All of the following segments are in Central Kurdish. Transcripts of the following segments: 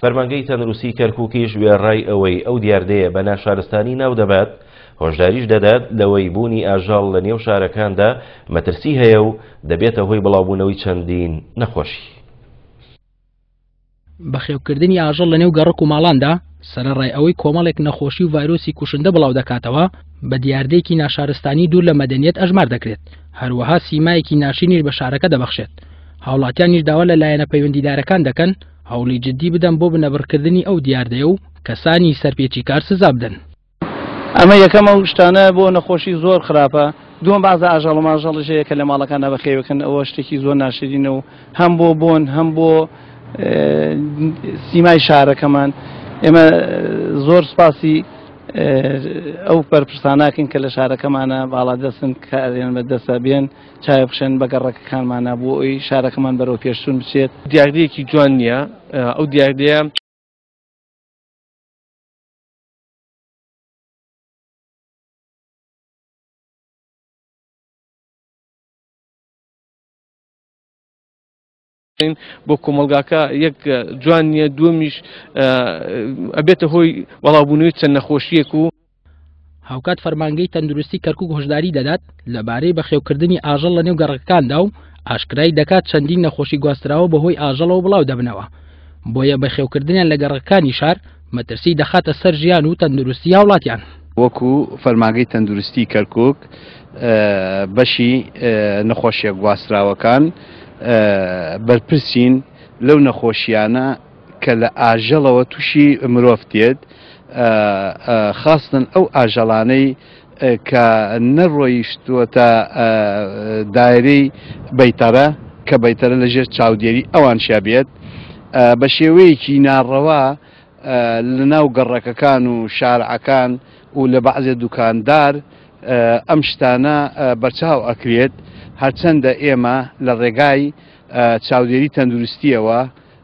فەرمانگەی تەندروستی کەرکوکیش وێڕای ئەوەی ئەو دیاردەیە بە ناشارستانی ناودەبات، هۆشداریش دەدات لەوەی بوونی ئاژەڵ لە نێو شارەکاندا مەترسی هەیە و دەبێتە هۆی بڵاوبوونەوەی چەندین نەخۆشی. بەخێوکردنی ئاژەڵ لەنێو گەڕەک و ماڵاندا، سەرەڕای ئەوەی کۆمەڵێک نەخۆشی و ڤایرۆسی کوشندە بڵاودەکاتەوە، بە دیاردەیەکی ناشارستانی دوور لە مەدەنیەت ئەژمار دەکرێت، هەروەها سیمایەکی ناشرینیش بە شارەکە دەبەخشێت. هاوڵاتیانیش داوا لە لایەنە پەیوەندیدارەکان دەکەن هەوڵی جددی بدەن بۆ بنەبڕکردنی ئەو دیاردەیە و کەسانی سەرپێچیکار سزا بدەن. ئەمە یەکەم ئەو شتانە بۆ نەخۆشی زۆر خراپە دووەم بەعزە ئاژەڵە ماژەڵیش هەیە کە لە ماڵەکانە بەخێوەکەن ئەوە شتێکی زۆر ناشرینە و هەم بۆ بۆن هەم بۆ سیمای شارەکەمان ئێمە زۆر سپاسی ئەو پەرپرساناکەین کە لە شارەکەمانە باڵا دەستن کاریان بەدەسە بێن چاوێک بخشێنن بە گەڕەکەکانمانا بۆ ئەوی شارەکەمان بەرەو پێشچوون بچێت. دیاردەیەکی جوان نییە ئەو دیاردەیە. بۆ کۆمەلگاکە یەک جوان نییە دومیش ئەبێتە هۆی وەڵاوبوونەوەی چەند نەخۆشیەک و هاوکات فەرمانگەی تەندروستی کەرکک هۆشداری دەدات لەبارەی بەخێوکردنی ئاژەڵ لە نێو گەڕەکەکاندا و ئاشکرای دەکات چەندین نەخۆشی گواستراوە بەهۆی ئاژەڵەوە بڵاو دەبنەوە بۆیە بەخێوکردنیان لە گەڕەکانی شار مەترسی دەخاتە سەر ژیان و تەندروستی هاوڵاتیان. وەکو فەرمانگەی تەندروستی کەرکوک بەشی نەخۆشیە گواستراوەکان بەرپرسین لەو نەخۆشیانە کە لە ئاژەڵەوە تووشی مرۆڤ دێت خاستن ئەو ئاژەڵانەی کە نەڕۆیشتووەتە دایرەی بەیتەرە کە بەیتەرە لە ژێر چاودێری ئەوانشیا بێت بە شێوەیەکی ناڕەوا لەناو گەڕەکەکان و شارعەکان و لە بەعزێ دوکاندار ئەم شتانە بەرچاو ئەکرێت هەرچەندە ئێمە لە ڕێگای چاودێری تەندروستیەوە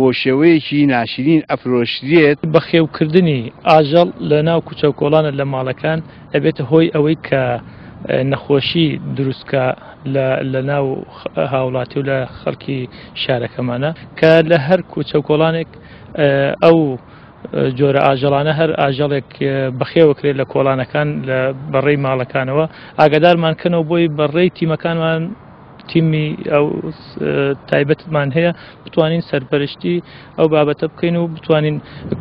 و شێوەیەکی ناشرین ئەفرۆشرێت. بەخێوکردنی ئاژەڵ لە ناو کوچە و کۆڵانە لە ماڵەکان ئەبێتە هۆی ئەوەی کە نەخۆشی دروستکە لە ناو هاوڵاتی و لە خەڵکی شارەکەمانە کە لە هەر کوچە و کۆڵانێک ئەو جۆرە ئاژەڵانە هەر ئاژەڵێک بەخێوەکرێت لە کۆڵانەکان لە بەڕێی ماڵەکانەوە ئاگادارمان کەنەوە بۆی بەڕێی تیمەکانمان تیمی ئەو تایبەتمان هەیە بتوانین سەرپەرشتی ئەو بابەتە بکەین و بتوانین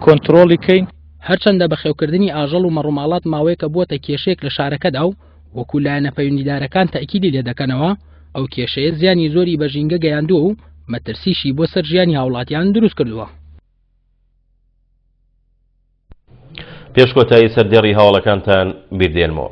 کۆنتترۆڵی کەین هەرچەندە بەخێوکردنی ئاژەڵ و مەڕوماڵات ماوەیەکە بووەتە کێشەیەک لە شارەکەدا و وەکو لایەنە پەیوەندیدارەکان تەئکیدی لێ دەکەنەوە ئەو کێشەیە زیانی زۆری بە ژینگە گەیاندووە و مەترسیشی بۆ سەر ژیانی هاوڵاتیان دروست کردووە. پێش کۆتایی سەردێڕی هەواڵەکانتان بیردێنمەوە.